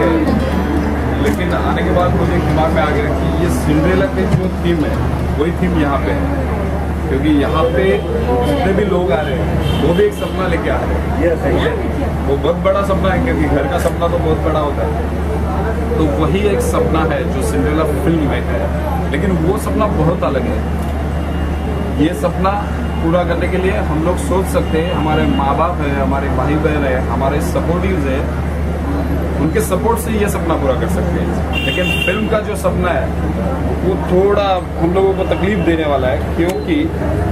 गए लेकिन आने के बाद मुझे दिमाग में आ गया कि ये सिंड्रेला की जो थीम है वही थीम यहाँ पे है। क्योंकि यहाँ पे जितने भी लोग आ रहे हैं वो भी एक सपना लेके आ रहे हैं। ये सही है? वो बहुत बड़ा सपना है क्योंकि घर का सपना तो बहुत बड़ा होता है। तो वही एक सपना है जो सिंड्रेला फ़िल्म में है। लेकिन वो सपना बहुत अलग है। ये सपना पूरा करने के लिए हम लोग सोच सकते हैं हमारे माँ बाप है हमारे भाई बहन है हमारे सपोर्टिव है उनके सपोर्ट से ये सपना पूरा कर सकते हैं। लेकिन फ़िल्म का जो सपना है, वो थोड़ा हम लोगों को तकलीफ़ देने वाला है, क्योंकि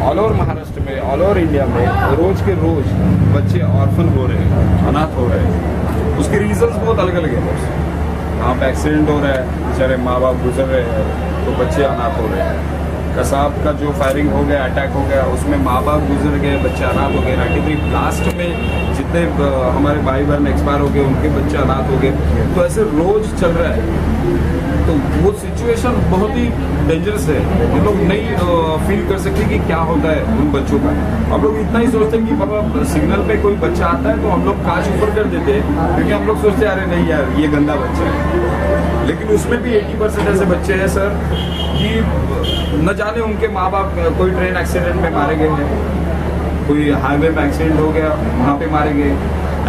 ऑल ओवर महाराष्ट्र में ऑल ओवर इंडिया में रोज के रोज बच्चे ऑर्फन हो रहे हैं, अनाथ हो रहे हैं। उसके रीजंस बहुत अलग अलग है। वहाँ पर एक्सीडेंट हो रहा है, बेचारे माँ बाप गुजर रहे हैं तो बच्चे अनाथ हो रहे हैं। कसाब का जो फायरिंग हो गया अटैक हो गया, उसमें माँ बाप गुजर गए, बच्चे अनाथ हो गए नाइन्टी थ्री लास्ट में जितने हमारे भाई बहन एक्सपायर हो गए, उनके बच्चे अनाथ हो गए। तो ऐसे रोज चल रहा है। तो वो सिचुएशन बहुत ही डेंजरस है। हम लोग नहीं फील कर सकते कि क्या होता है उन बच्चों का। हम लोग इतना ही सोचते हैं कि बाबा सिग्नल पे कोई बच्चा आता है तो हम लोग कांच ऊपर कर देते हैं। क्योंकि हम लोग सोचते अरे नहीं यार, ये गंदा बच्चा है। लेकिन उसमें भी 80 परसेंट ऐसे बच्चे हैं सर कि न जाने उनके माँ बाप कोई ट्रेन एक्सीडेंट में मारे गए हैं, कोई हाईवे में एक्सीडेंट हो गया, वहाँ पे मारे गए।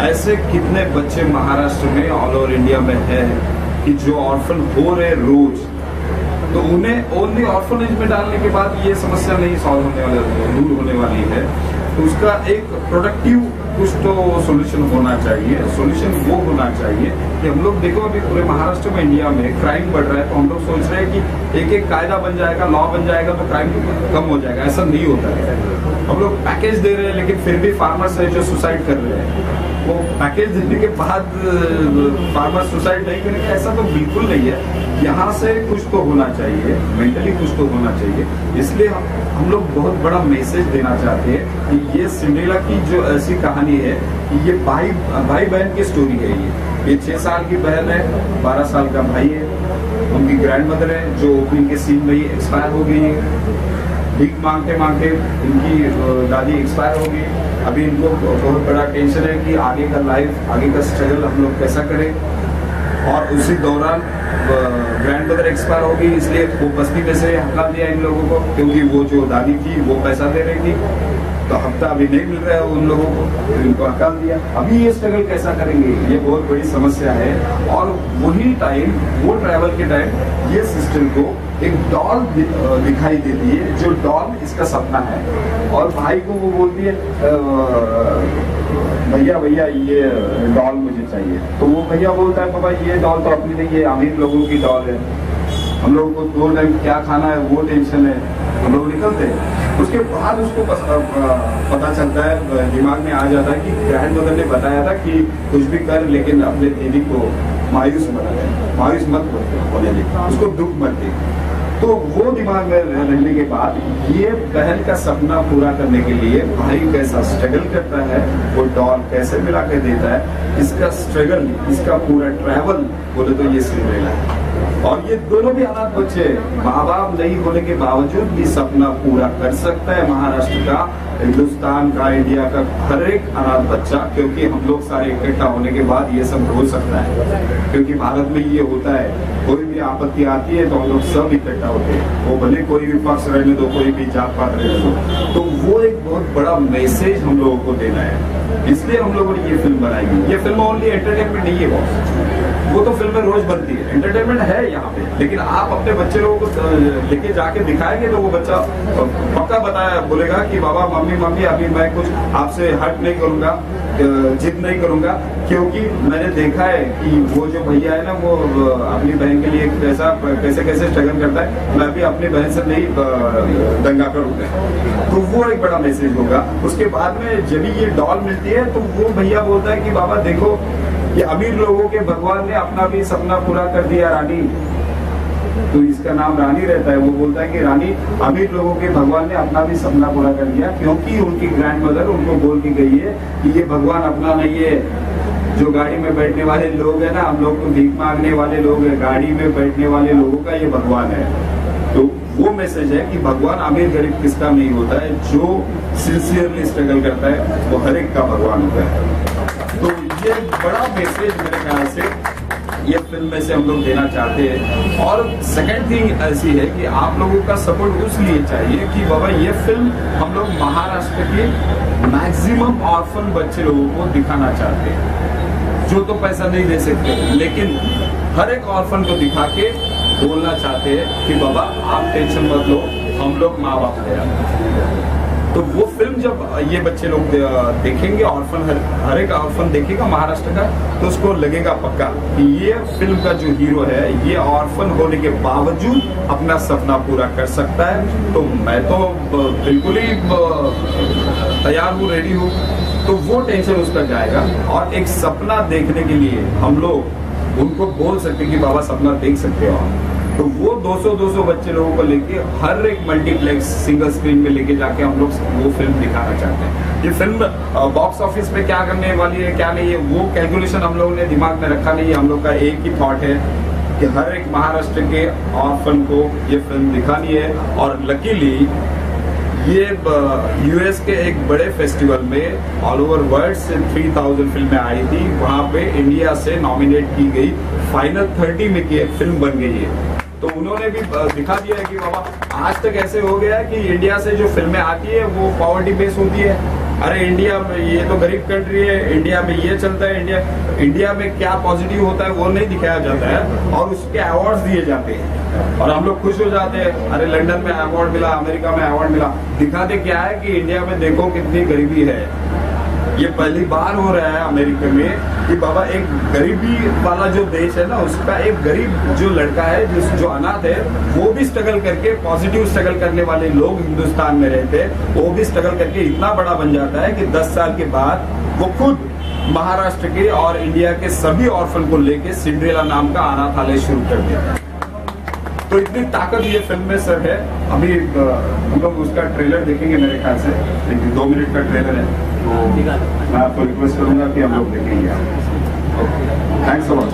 ऐसे कितने बच्चे महाराष्ट्र में ऑल ओवर इंडिया में है कि जो ऑर्फन हो रहे रोज तो उन्हें ओनली ऑर्फनेज में डालने के बाद ये समस्या नहीं सॉल्व होने वाली, दूर होने वाली है। तो उसका एक प्रोडक्टिव कुछ तो सोल्यूशन होना चाहिए। सोल्यूशन वो होना चाहिए कि हम लोग देखो अभी पूरे महाराष्ट्र में इंडिया में क्राइम बढ़ रहा है तो हम लोग सोच रहे हैं कि एक एक कायदा बन जाएगा लॉ बन जाएगा तो क्राइम कम हो जाएगा। ऐसा नहीं होता है। हम लोग पैकेज दे रहे हैं, लेकिन फिर भी फार्मर्स है जो सुसाइड कर रहे हैं। वो पैकेज देने के बाद फार्मर सुसाइड नहीं करेंगे ऐसा तो बिल्कुल नहीं है। यहाँ से कुछ तो होना चाहिए मेंटली कुछ तो होना चाहिए। इसलिए हम हम लोग बहुत बड़ा मैसेज देना चाहते हैं कि ये सिंड्रेला की जो ऐसी कहानी है, कि ये भाई भाई बहन की स्टोरी है ये। ये छह साल की बहन है, बारह साल का भाई है, उनकी ग्रैंड मदर है, जो ओपनिंग के सीन में ही एक्सपायर हो गई है। भीख मांगते मांगते इनकी दादी एक्सपायर हो गई। अभी इनको बहुत बड़ा टेंशन है कि आगे का लाइफ आगे का स्ट्रगल हम लोग कैसा करें। और उसी दौरान ग्रैंड मदर एक्सपायर होगी इसलिए वो बस्ती में से हटा दिया इन लोगों को, क्योंकि वो जो दादी थी, वो पैसा दे रही थी। तो हफ़्ता अभी नहीं मिल रहा है उन लोगों को तो इनको हटा दिया। अभी ये स्ट्रगल कैसा करेंगे? ये बहुत बड़ी समस्या है। और वही टाइम वो ट्रैवल के टाइम ये सिस्टर को एक डॉल दिखाई देती है, जो डॉल इसका सपना है। और भाई को वो बोलती है भैया भैया, ये डॉल मुझे चाहिए। तो वो भैया बोलता है, पापा, ये डॉल तो अपनी नहीं है अमीर लोगों की डॉल है। हम लोगों को दो टाइम क्या खाना है, वो टेंशन है। हम लोग निकलते हैं। उसके बाद उसको पता चलता है दिमाग में आ जाता है कि ग्रैंड मदर ने बताया था कि कुछ भी कर, लेकिन अपने दीदी को मायूस मत कर मायूस मत होने उसको दुख मत दे। तो वो दिमाग में रहने के बाद ये बहन का सपना पूरा करने के लिए भाई कैसा स्ट्रगल करता है, वो डॉल कैसे मिला के देता है, इसका स्ट्रगल इसका पूरा ट्रैवल बोले तो ये सिंड्रेला है। और ये दोनों भी अनाथ बच्चे माँ बाप नहीं होने के बावजूद भी सपना पूरा कर सकता है महाराष्ट्र का, हिंदुस्तान का, इंडिया का, हर एक अनाथ बच्चा, क्योंकि हम लोग सारे इकट्ठा होने के बाद ये सब हो सकता है। क्योंकि भारत में ये होता है, कोई भी आपत्ति आती है तो हम लोग सब इकट्ठा होते हैं। वो भले कोई भी पक्ष रहने दो कोई भी जात पात रहने दो तो वो एक बहुत बड़ा मैसेज हम लोगों को देना है। इसलिए हम लोगों ने ये फ़िल्म बनाई ये फ़िल्म ओनली एंटरटेनमेंट नहीं है बॉस वो तो फ़िल्में रोज बनती है। एंटरटेनमेंट है यहाँ पे। लेकिन आप अपने बच्चे लोगों को लेके जाके दिखाएँगे तो वो बच्चा पक्का बताया, बोलेगा कि बाबा, मम्मी मम्मी, अभी मैं कुछ आपसे हट नहीं करूँगा जिद नहीं करूँगा, क्योंकि मैंने देखा है कि वो जो भैया है ना, वो अपनी बहन के लिए कैसा कैसे कैसे स्ट्रगल करता है, मैं भी अपनी बहन से नहीं दंगा करूँगा। तो वो एक बड़ा मैसेज होगा। उसके बाद में जब ये डॉल मिलती है तो वो भैया बोलता है कि, बाबा, देखो ये अमीर लोगों के भगवान ने अपना भी सपना पूरा कर दिया रानी। तो इसका नाम रानी रहता है। वो बोलता है कि रानी, अमीर लोगों के भगवान ने अपना भी सपना पूरा कर दिया, क्योंकि उनकी ग्रैंड मदर उनको बोल के गई है कि ये भगवान अपना नहीं है। जो गाड़ी में बैठने वाले लोग हैं ना, हम लोग को भीख मांगने वाले लोग हैं। गाड़ी में बैठने वाले लोगों का ये भगवान है। तो वो मैसेज है कि भगवान अमीर गरीब किसका नहीं होता है? जो सिंसियरली स्ट्रगल करता है, वो हर एक का भगवान होता है। ये बड़ा मैसेज मेरे ख्याल से ये फ़िल्म में से हम लोग देना चाहते हैं। और सेकंड थिंग ऐसी है कि आप लोगों का सपोर्ट उसलिए चाहिए कि बाबा ये फ़िल्म हम लोग महाराष्ट्र के मैक्सिमम ऑर्फन बच्चे लोगों को दिखाना चाहते हैं। जो तो पैसा नहीं दे सकते, लेकिन हर एक ऑर्फन को दिखा के बोलना चाहते हैं कि बाबा आप टेंशन मत लो, हम लोग माँ बाप है। तो वो फ़िल्म जब ये बच्चे लोग देखेंगे ऑर्फन हर, हर एक ऑर्फन देखेगा महाराष्ट्र का तो उसको लगेगा पक्का कि ये फ़िल्म का जो हीरो है ये ऑर्फन होने के बावजूद अपना सपना पूरा कर सकता है। तो मैं तो बिल्कुल ही तैयार हूँ रेडी हूँ। तो वो टेंशन उसका जाएगा और एक सपना देखने के लिए हम लोग उनको बोल सकते कि बाबा सपना देख सकते हो तो वो 200-200 बच्चे लोगों को लेके, हर एक मल्टीप्लेक्स सिंगल स्क्रीन में लेके जाके हम लोग वो फ़िल्म दिखाना चाहते हैं। ये फ़िल्म बॉक्स ऑफ़िस पे क्या करने वाली है, क्या नहीं है, वो कैलकुलेशन हम लोगों ने दिमाग में रखा नहीं है। हम लोग का एक ही थॉट है कि हर एक महाराष्ट्र के ऑर्फन को ये फ़िल्म दिखानी है। और लकीली ये यूएस के एक बड़े फेस्टिवल में ऑल ओवर वर्ल्ड से 3000 फ़िल्में आई थी। वहाँ पे इंडिया से नॉमिनेट की गई। फाइनल 30 में की फ़िल्म बन गई है। तो उन्होंने भी दिखा दिया है कि बाबा, आज तक ऐसे हो गया कि इंडिया से जो फ़िल्में आती है, वो पॉवर्टी बेस होती है। अरे इंडिया में ये तो गरीब कंट्री है इंडिया में ये चलता है इंडिया इंडिया में क्या पॉजिटिव होता है, वो नहीं दिखाया जाता है, और उसके अवार्ड दिए जाते हैं। और हम लोग खुश हो जाते हैं, अरे लंदन में अवार्ड मिला अमेरिका में अवार्ड मिला। दिखाते क्या है कि इंडिया में देखो कितनी गरीबी है। ये पहली बार हो रहा है अमेरिका में कि बाबा, एक गरीबी वाला जो देश है ना, उसका एक गरीब जो लड़का है जिस जो अनाथ है, वो भी स्ट्रगल करके पॉजिटिव स्ट्रगल करने वाले लोग हिंदुस्तान में रहते वो भी स्ट्रगल करके इतना बड़ा बन जाता है कि 10 साल के बाद वो खुद महाराष्ट्र के और इंडिया के सभी ऑर्फन को लेके सिंड्रेला नाम का अनाथालय शुरू कर दिया तो इतनी ताकत ये फ़िल्म में सर है। अभी हम लोग उसका ट्रेलर देखेंगे मेरे ख्याल से। एक दो मिनट का ट्रेलर है। तो मैं आपको रिक्वेस्ट करूँगा कि हम लोग देखेंगे आप। Thanks so much